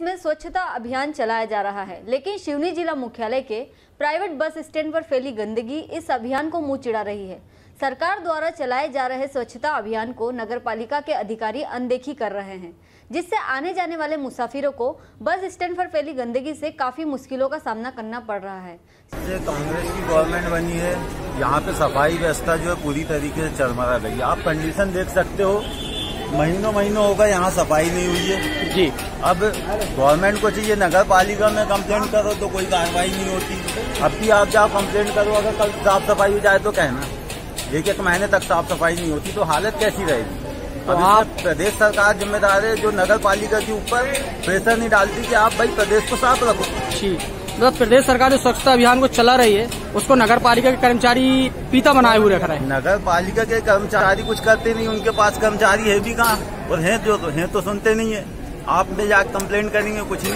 में स्वच्छता अभियान चलाया जा रहा है, लेकिन शिवनी जिला मुख्यालय के प्राइवेट बस स्टैंड पर फैली गंदगी इस अभियान को मुँह चिड़ा रही है। सरकार द्वारा चलाए जा रहे स्वच्छता अभियान को नगर पालिका के अधिकारी अनदेखी कर रहे हैं, जिससे आने जाने वाले मुसाफिरों को बस स्टैंड पर फैली गंदगी से काफ़ी मुश्किलों का सामना करना पड़ रहा है। कांग्रेस की गवर्नमेंट बनी है, यहाँ पे सफ़ाई व्यवस्था जो है पूरी तरीके से चरमरा गई है। आप कंडीशन देख सकते हो महीनों महीनों होगा यहाँ सफ़ाई नहीं हुई है। जी। अब गवर्नमेंट को चाहिए नगर पालिका में कंप्लेंट करो तो कोई कार्रवाई नहीं होती। अब भी आप जाओ कंप्लेंट करो अगर कल साफ़ सफ़ाई हो जाए तो कहना। एक एक महीने तक साफ़ सफ़ाई नहीं होती तो हालत कैसी रहेगी? तो आप- प्रदेश सरकार जिम्मेदार है जो नगर पालिका के ऊपर प्रेशर नहीं डालती कि आप भाई प्रदेश को साफ़ रखो। जी। मतलब प्रदेश सरकार जो स्वच्छता अभियान को चला रही है, उसको नगर पालिका के कर्मचारी पीता बनाए हुए रख रहे हैं। नगर पालिका के कर्मचारी कुछ करते नहीं, उनके पास कर्मचारी है भी कहाँ? और हैं जो तो हैं तो सुनते नहीं है। आप आपने जाकर कंप्लेंट करेंगे, कुछ नहीं।